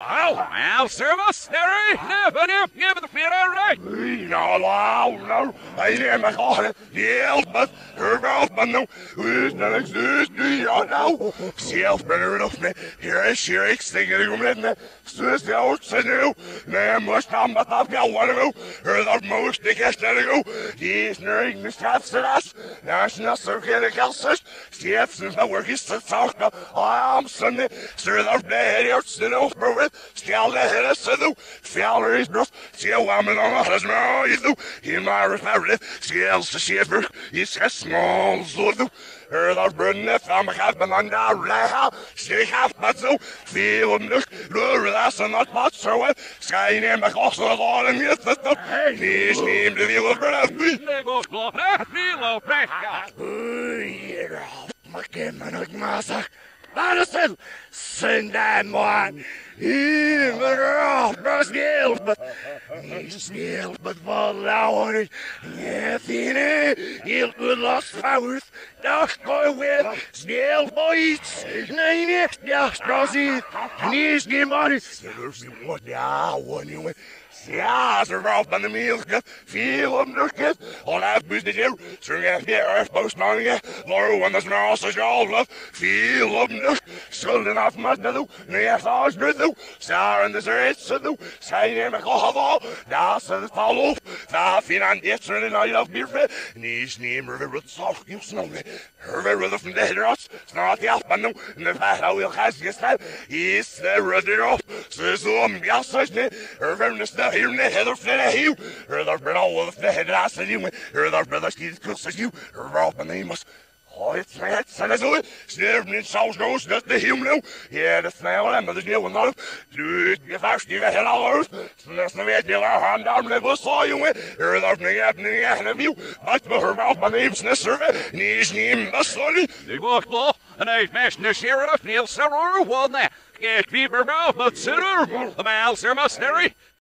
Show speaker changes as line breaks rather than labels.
Oh, well, service, Harry, never, never, never the fear, right.
No, no, no, I never got it. Yeah, but her but no, who's not exist, do you know? Self better enough. Here is she, singing in the Swiss out, so new. Man, must come, but I've got one of you. Her the most dickest of you. He's nearing the at us. National Circuit Kelsis. Chefs since my work is to talk. I'm Sunday. Sir, the head out, the the do. He married my rip. Still to shiver. He's a small zodu. Her the brunne fram hebben aan de reha. Zich af met zo. Veel om nog. Door dat en dat wat zo. Schijn in mijn kost. Dat al in je zit. Niet neem de wiel op.
Nego, klop, hè, Milo, Pekka.
Hier. Maar ken me nog mazig. Madison, send that. Hier, maar sneeuw, maar niet sneeuw, maar van lauwer. Ja, fine, heel goed last fout. Dag, gooi weer, sneeuw, boys. Nee, nee, ja, strasie. Niet sneeuw, maar is. Ja, one, jongen. Ja, ze valt van de mielke, veel om de kit. Al heb ik de jou, zung ik de erfboos om af met de doe. Nee, echt als de doe. Star in de zet ze doe. Zijn in mijn geval, daar ze het al op. Daar finan dit z'n en I love beer vet. Nies neem er weer soft you snow. Her weer from the head rots. Snart ja, maar nu, en de vaart hou je gas gesteld. Is de rudder op. Ze zo om jassers, ne. Her weer de hier net heather fled hiu. Her the bread all of the head ass and you. Her the brother skis cusses you. Her rope and they must. Oh, it's net, son of it. Snurven in saus goes, dat de hiel nu. Ja, de snel en de sneeuw en al. Du, je vast, je gaat al uit. Snes nog weer deel haar hand aan met wat saw jongen. Er dat niet heb niet echt een view. Wat me her mouth my name's Nesser. Nee, is niet mijn sorry.
Nego, klop, en hij meest de sheriff, Neil Saror, one that. Get keep her mouth, but sitter. The mal, sir, must, Harry.